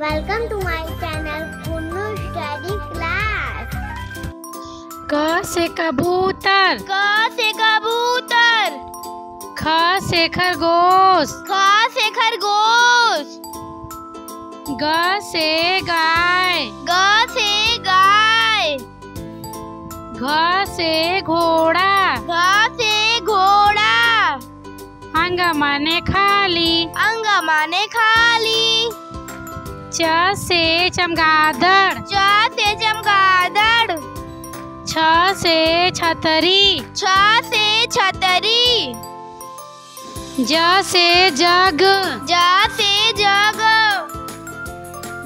Welcome to my channel Study Class. क से कबूतर। क से कबूतर। ख से खरगोश। ख से खरगोश। ग से गाय। ग से गाय। घ से घोड़ा। घ से घोड़ा। अंग माने खाली। अंग माने खाली। च से चमगादड़। च से चमगादड़। छ से छतरी। छ से छतरी। ज से जग। ज से जग।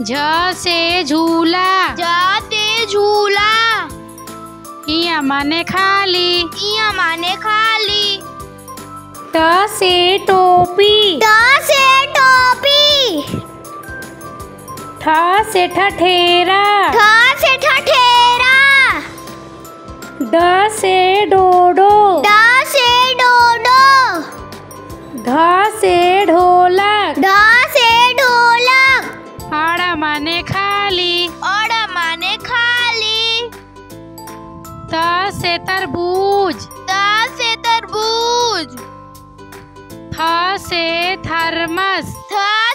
झ से झूला। ज से झूला। इया माने खाली। इया माने खाली। ट से टोपी। ट ठ से ठठेरा ठ से ठठेरा ड से डोडो। ड से डोडो। ढ से ढोलक। ढ से ढोलक। आड़ा माने खाली। और माने खाली। त से तरबूज। त से तरबूज। थ से थर्मस। थ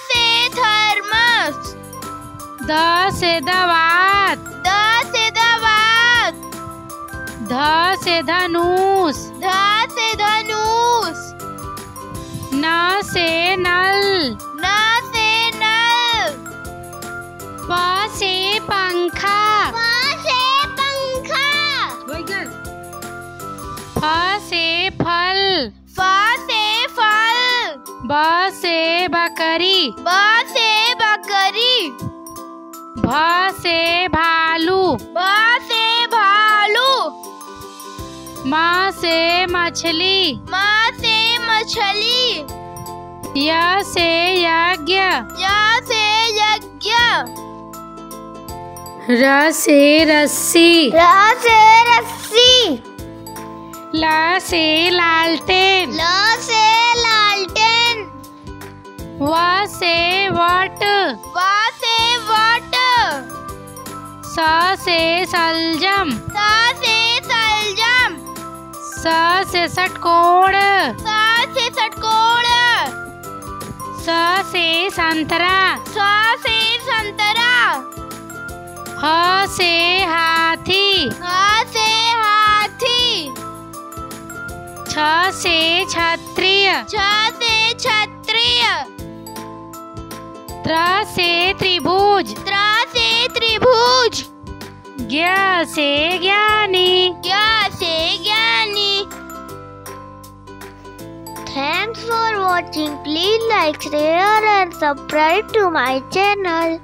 द से दवात द से दवात ध से धनुष ध से धनुष न से नल न से नल प से पंखा प से पंखा फ से फल फ से फल ब से बकरी ब से बकरी भ से भालू। भ से भालू। म से मछली। म से मछली। य से यज्ञ। य से यज्ञ। र से रस्सी। र से रस्सी। ल से लालटेन। ल से लालटेन। व से वट। स से सलजम। स से सलजम। स से षटकोण स से षटकोण स से संतरा। स से संतरा। ह से हाथी। ह से हाथी। छ से क्षत्रिय। छ से क्षत्रिय। त्र से त्रिभुज। त्र त्रिभुज। ज्ञा से ज्ञानी। ज्ञा से ज्ञानी। Thanks for watching please like share and subscribe to my channel